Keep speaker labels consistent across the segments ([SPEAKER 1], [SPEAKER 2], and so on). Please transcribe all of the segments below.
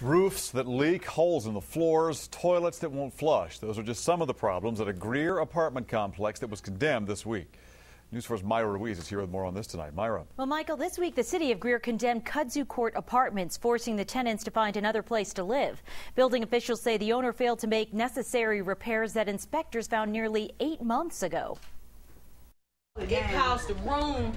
[SPEAKER 1] Roofs that leak, holes in the floors, toilets that won't flush. Those are just some of the problems at a Greer apartment complex that was condemned this week. News 4's Myra Ruiz is here with more on this tonight. Myra.
[SPEAKER 2] Well, Michael, this week the city of Greer condemned Kudzu Court Apartments, forcing the tenants to find another place to live. Building officials say the owner failed to make necessary repairs that inspectors found nearly eight months ago.
[SPEAKER 3] It caused the room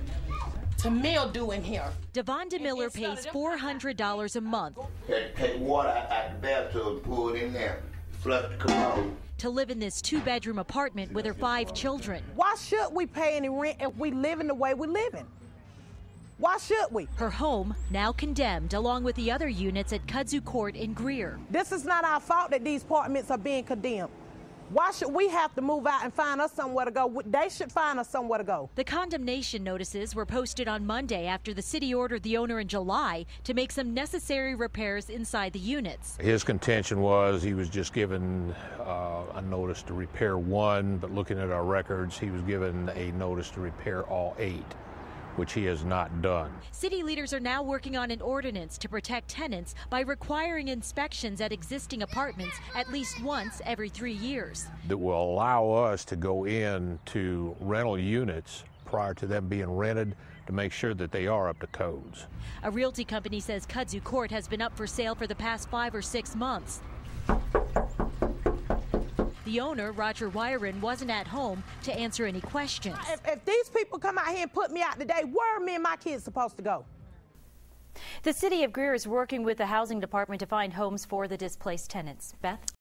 [SPEAKER 3] to mildew in here.
[SPEAKER 2] Devonda Miller pays $400 a month
[SPEAKER 4] Had to take water out, out the bathtub and pour it in there, flush the commode.
[SPEAKER 2] to live in this two bedroom apartment with her five children.
[SPEAKER 5] Why should we pay any rent if we live in the way we're living? Why should we?
[SPEAKER 2] Her home now condemned, along with the other units at Kudzu Court in Greer.
[SPEAKER 5] This is not our fault that these apartments are being condemned. Why should we have to move out and find us somewhere to go? They should find us somewhere to go.
[SPEAKER 2] The condemnation notices were posted on Monday after the city ordered the owner in July to make some necessary repairs inside the units.
[SPEAKER 6] His contention was he was just given uh, a notice to repair one, but looking at our records, he was given a notice to repair all eight, which he has not done.
[SPEAKER 2] City leaders are now working on an ordinance to protect tenants by requiring inspections at existing apartments at least once every three years.
[SPEAKER 6] That will allow us to go in to rental units prior to them being rented to make sure that they are up to codes.
[SPEAKER 2] A realty company says Kudzu Court has been up for sale for the past five or six months. The owner, Roger Wyron, wasn't at home to answer any questions.
[SPEAKER 5] If, if these people come out here and put me out today, where are me and my kids supposed to go?
[SPEAKER 2] The city of Greer is working with the housing department to find homes for the displaced tenants. Beth?